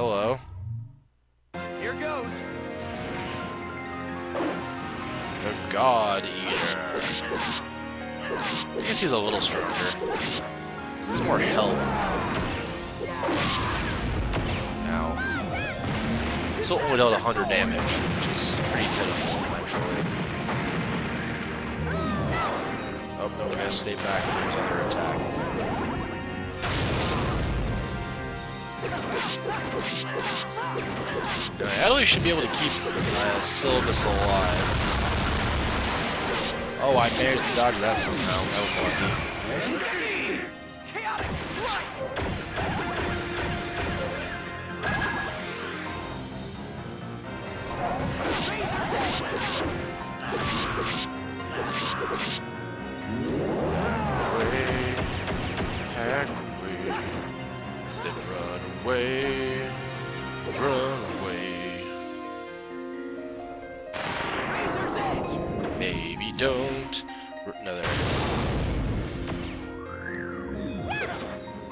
hello. Here goes. The God Eater. I guess he's a little stronger. He's more health. Now. Still only dealt 100 damage, which is pretty pitiful, actually. Oh, no, we gotta stay back from his other attack. Now, Atoli should be able to keep uh, Syllabus alive. Oh, I managed to dodge that somehow. That was lucky.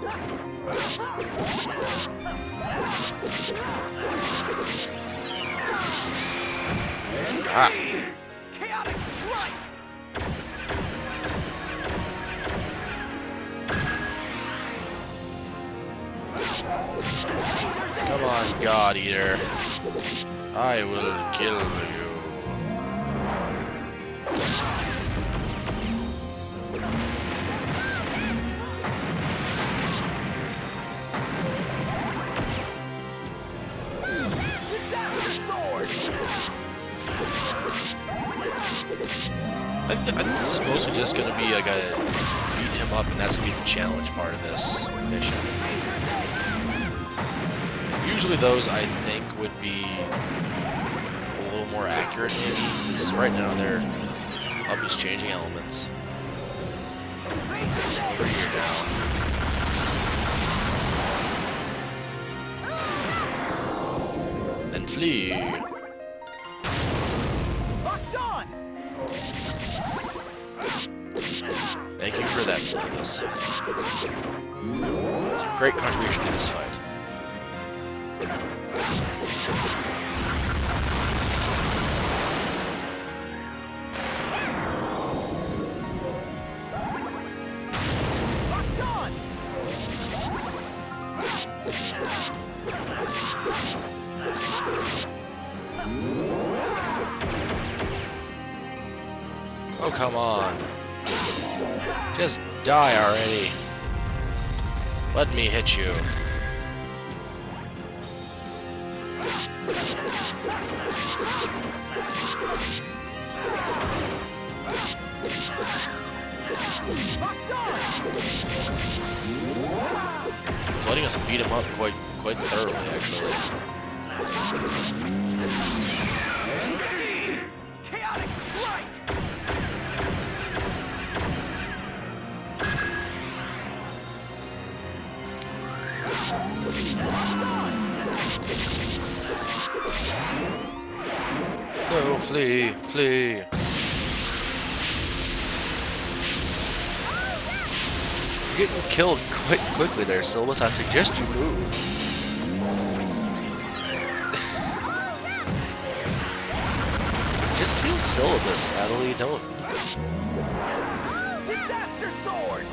Ah, Chaotic strike. Come on, God Eater. I will kill you. Just gonna be like a beat him up, and that's gonna be the challenge part of this mission. Usually those I think would be a little more accurate maybe, because right now they're up just changing elements. Then flee. Thank you for that. It's a great contribution to this fight. Die already. Let me hit you. He's letting us beat him up quite quite thoroughly, actually. No, flee, flee. You're getting killed quite quickly there, Syllabus. I suggest you move. Just heal Syllabus, Atoli. Don't. Disaster sword.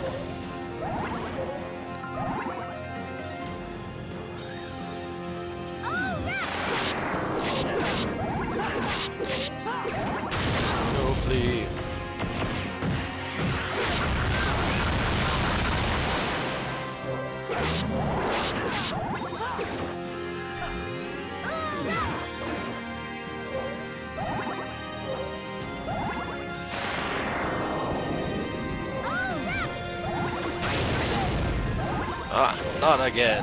Ah, not again.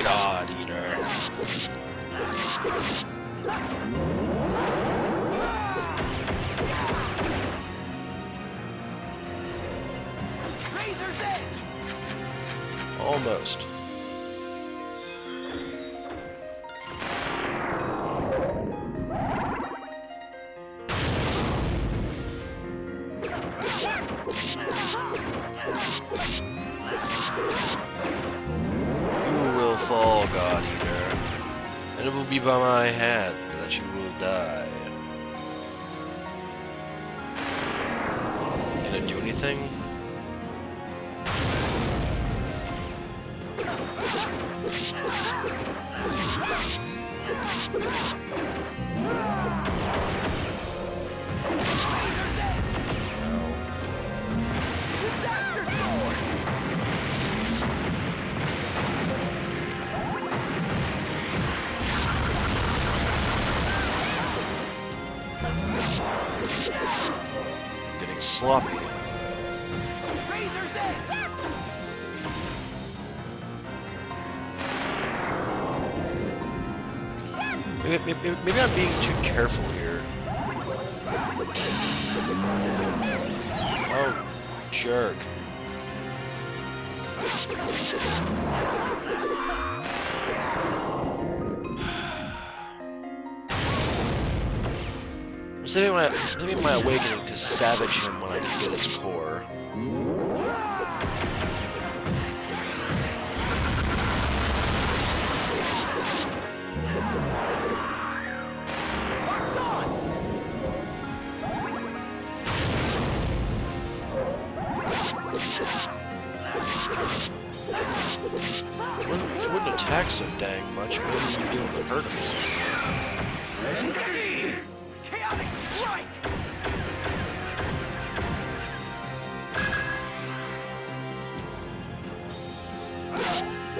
God Eater. Razor's edge. Almost. You will fall, God Eater. And it will be by my hand that you will die. Can it do anything? Getting sloppy. Razor's Edge! Maybe, maybe, maybe I'm being too careful here. Oh, jerk. Saving my, saving my awakening to savage him when I get his core.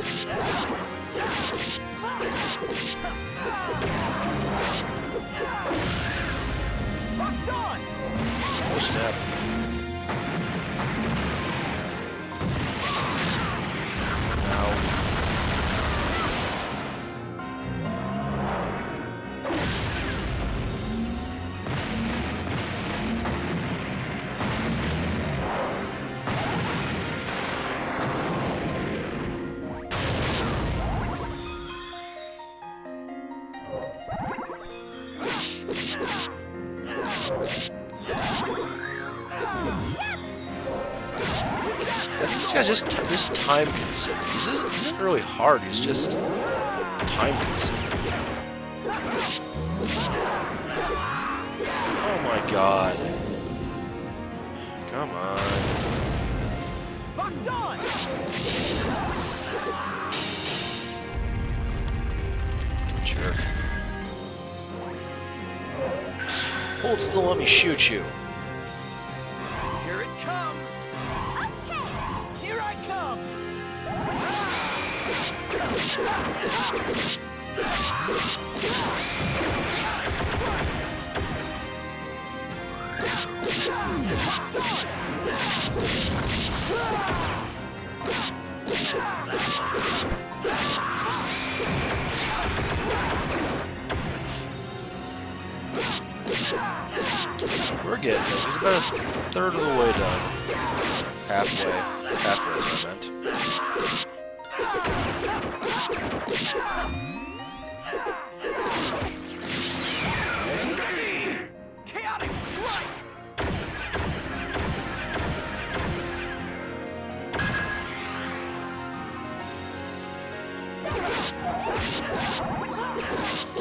On! Oh snap. Just just time consuming. This isn't, this isn't really hard. It's just time consuming. Oh my god. Come on. Jerk. Hold still, let me shoot you. We're getting there. He's about a third of the way done. Halfway. Halfway is what I meant. Chaotic Strike!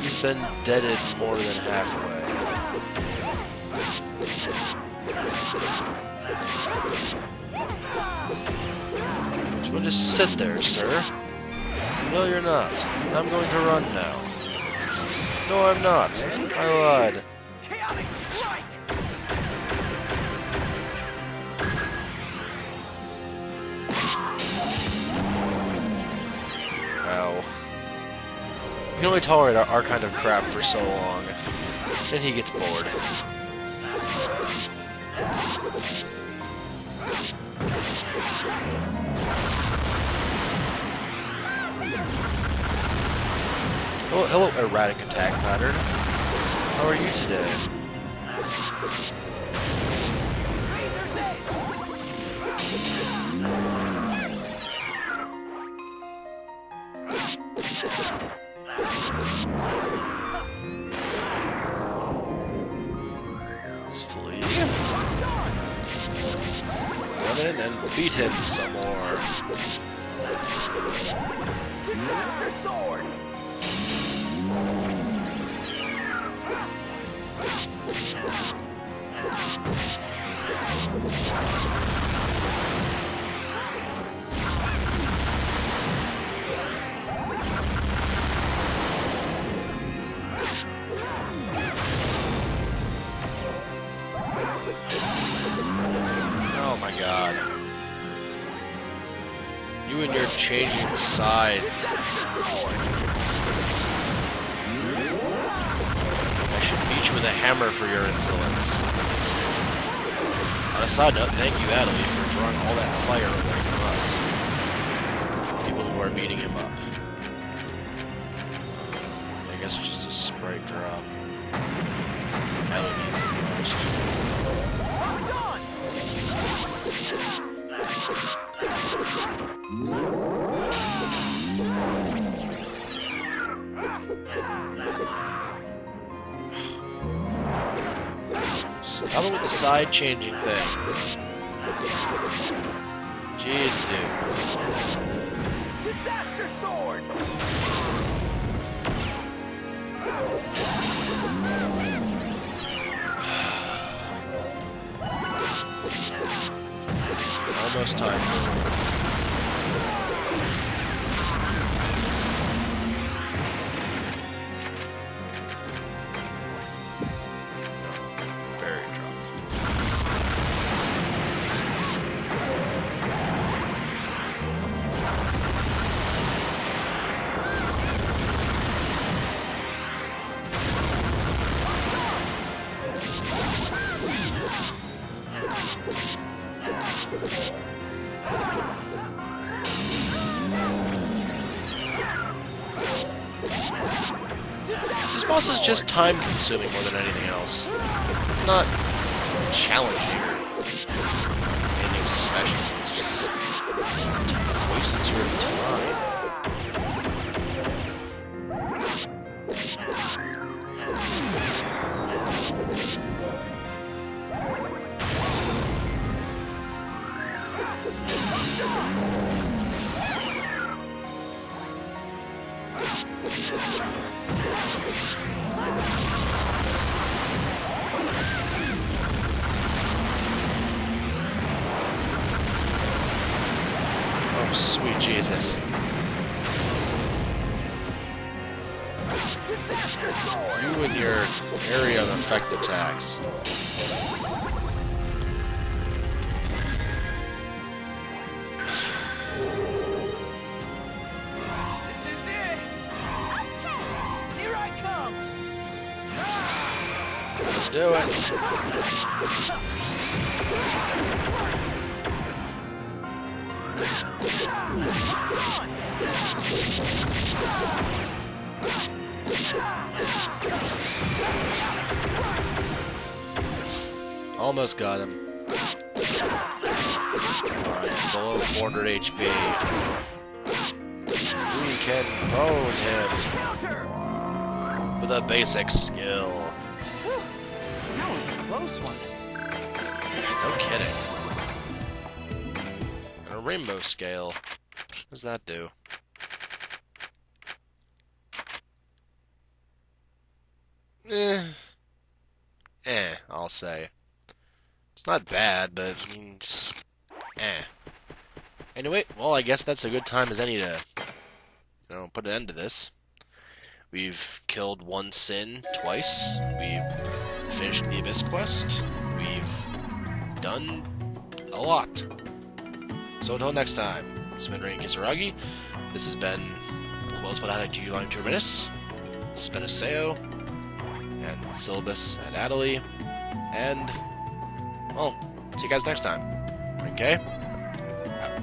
He's been deaded more than halfway. Just want to just sit there, sir. No, you're not. I'm going to run now. No, I'm not. I lied. Chaotic Strike! Ow. You can only tolerate our, our kind of crap for so long. Then he gets bored. Hello, hello, erratic attack pattern. How are you today? Let's flee. Run in and beat him some more. Disaster Sword! Oh my god. You and your changing sides. I should beat you with a hammer for your insolence. On a side note, thank you, Atoli, for drawing all that fire away from us. People who are beating him up. I guess just a sprite drop. Atoli needs it most. Stop about with the side changing thing. Jeez, dude. Disaster sword! Almost time. This is just time consuming more than anything else. It's not challenging anything special. It's just wastes your time. Sweet Jesus. You and your area of effect attacks. Do it. Almost got him. Alright, below 400 HP. We can bone him with a basic skill. That was a close one. No kidding. Rainbow scale. What does that do? Eh. Eh, I'll say. It's not bad, but I mean, just eh. Anyway, well, I guess that's a good time as any to, you know, put an end to this. We've killed one sin twice. We've finished the Abyss quest. We've done a lot. So until next time, it's been Rayne Kisaragi. This has been Wells Addict You Line Terminus. This has been Haseo and Syllabus and Atoli. And well, see you guys next time. Okay?